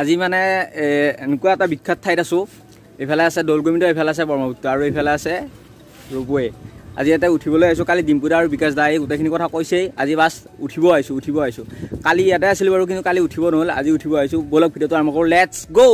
আজি মানে এনেকুৱা এটা বিখ্যাত ঠাইত আছোঁ। এইফালে আছে দৌলগোবিন্দ এইফালে আছে ব্ৰহ্মপুত্ৰ আৰু এইফালে আছে ৰূপৱে। আজি ইয়াতে উঠিবলৈ আহিছোঁ কালি ডিম্পুদা আৰু বিকাশ দাই গোটেইখিনি কথা কৈছেই। আজি বাছ উঠিব আহিছোঁ উঠিব আহিছোঁ। কালি ইয়াতে আছিলোঁ বাৰু কিন্তু কালি উঠিব নহ'ল আজি উঠিব আহিছোঁ। ব'লক ভিডিঅ'টো আৰম্ভ কৰোঁ। লেটছ গ'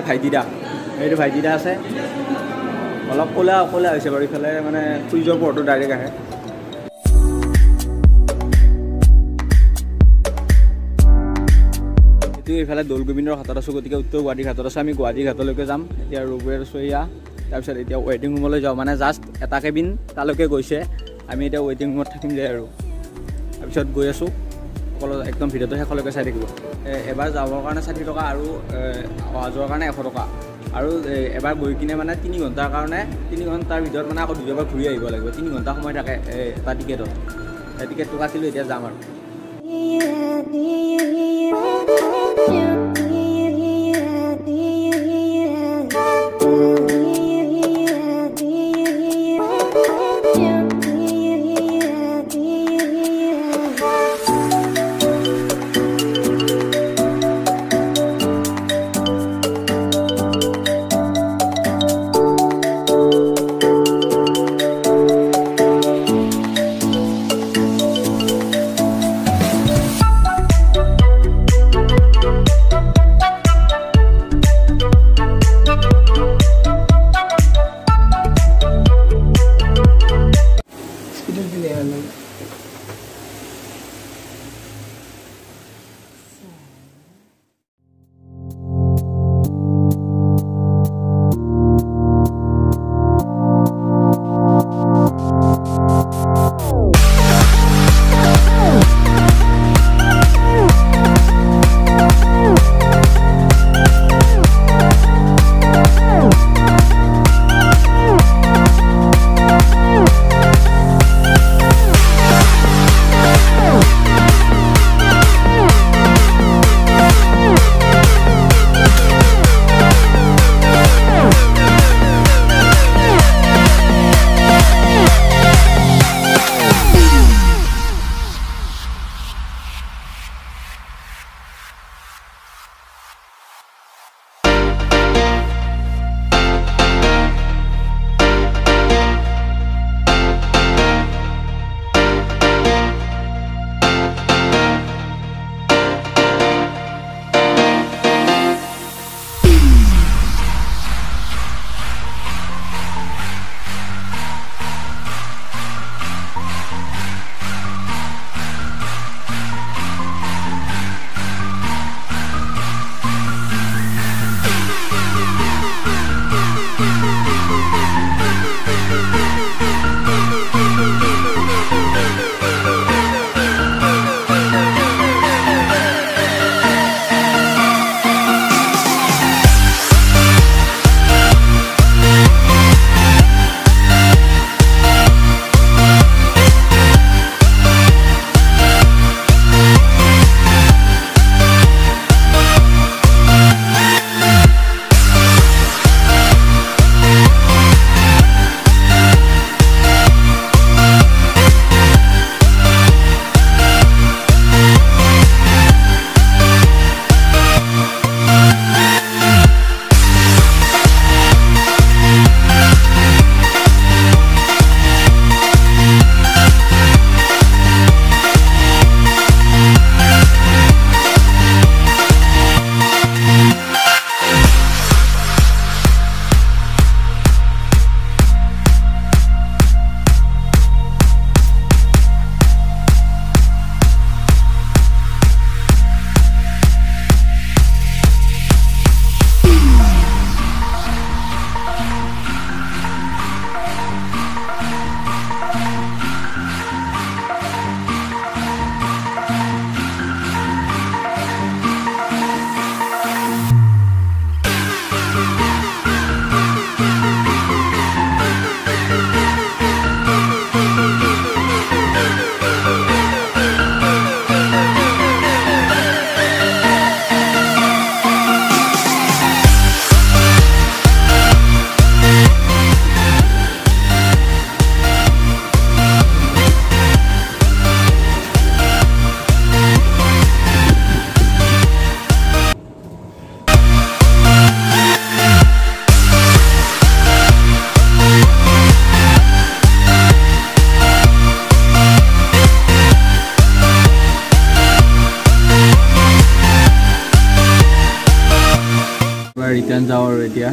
আছে ভাইটিদা এইটো ভাইটিদা আছে। অলপ ক'লা ক'লা হৈছে বাৰু ইফালে মানে সূৰ্যৰ পোহৰটো ডাইৰেক্ট আহে। এইটো এইফালে দৌল গোবিন্দৰ ঘাটত আছোঁ গতিকে উত্তৰ গুৱাহাটী ঘাটত আছোঁ। আমি গুৱাহাটী ঘাটলৈকে যাম। এতিয়া ৰূপেৰ চৈয়া তাৰপিছত এতিয়া ৱেটিং ৰুমলৈ যাওঁ। মানে জাষ্ট এটা কেবিন তালৈকে গৈছে। আমি এতিয়া ৱেটিং ৰুমত থাকিম যে আৰু। তাৰপিছত গৈ আছোঁ। সকলো একদম ভিডিঅ'টো শেষলৈকে চাই থাকিব। এবাৰ যাবৰ কাৰণে ষাঠি টকা আৰু অহা যোৱাৰ কাৰণে এশ টকা। আৰু এবাৰ গৈ কিনে মানে তিনি ঘণ্টাৰ কাৰণে তিনি ঘণ্টাৰ ভিতৰত মানে আকৌ দুজোপা ঘূৰি আহিব লাগিব। তিনি ঘণ্টা সময় থাকে এটা টিকেটত। টিকেটটো কাটিলোঁ এতিয়া যাম আৰু। যাওঁ আৰু এতিয়া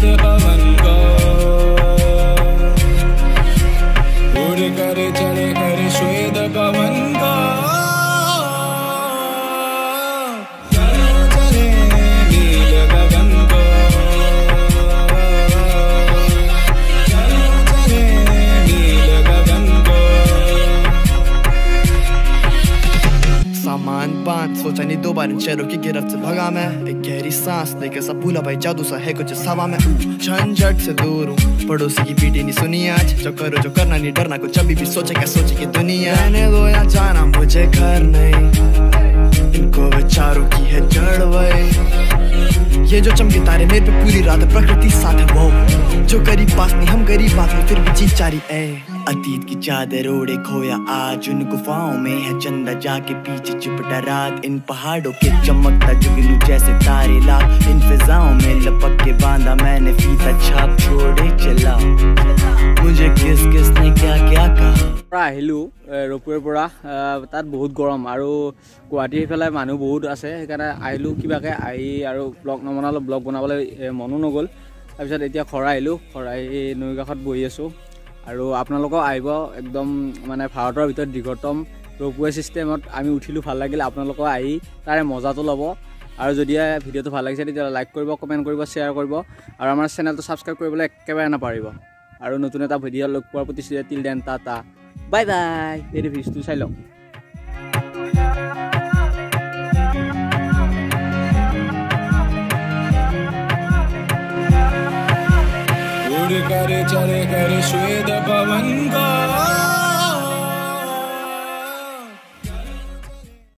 the सोचा दो बार इन शहरों की गिरफ्त से भगा मैं एक गहरी सांस लेकर सब भूला भाई जादू सा है कुछ सवा में झंझट से दूर हूँ पड़ोसी की पीटी नहीं सुनी आज जो करो जो करना नहीं डरना कुछ अभी भी सोचे क्या सोचे की दुनिया रहने दो या जाना मुझे घर नहीं जो करीब पास नहीं हम गरीब बात में फिर भी जीत जारी ए अतीत की चादर ओढ़े खोया आज उन गुफाओं में है चंदा जाके पीछे चिपटा रात इन पहाड़ों के चमकता जुगनू जैसे तारे लाख इन फिजाओं में लपक के बांधा मैंने फीता छाप छोड़े चला मुझे किस किस ने क्या क्या कहा পৰা আহিলোঁ ৰূপেৰ পৰা আহ, তাত বহুত গৰম আৰু গুৱাহাটী সেইফালে মানুহ বহুত আছে সেইকাৰণে আহিলোঁ কিবাকৈ আহি আৰু ব্লগ নবনালোঁ ব্লগ বনাবলৈ এ, মনো নগ'ল তাৰপিছত এতিয়া খৰা আহিলোঁ খৰাই নৈ কাষত বহি আছোঁ। আৰু আপোনালোকেও আহিব একদম মানে ভাৰতৰ ভিতৰত দীৰ্ঘতম ৰূপৱে ছিষ্টেমত আমি উঠিলোঁ ভাল লাগিলে আপোনালোকেও আহি তাৰে মজাটো ল'ব। আৰু যদি ভিডিঅ'টো ভাল লাগিছে তেতিয়াহ'লে লাইক কৰিব কমেণ্ট কৰিব শ্বেয়াৰ কৰিব। আৰু আমাৰ চেনেলটো ছাবস্ক্ৰাইব কৰিবলৈ একেবাৰে নাপাৰিব আৰু নতুন এটা ভিডিঅ' লগ পোৱাৰ প্ৰতিশ্ৰুতি till then tata. Bye bye এই ভিডিঅ'টো চাই লওক। करे चले कर श्वेत पवन का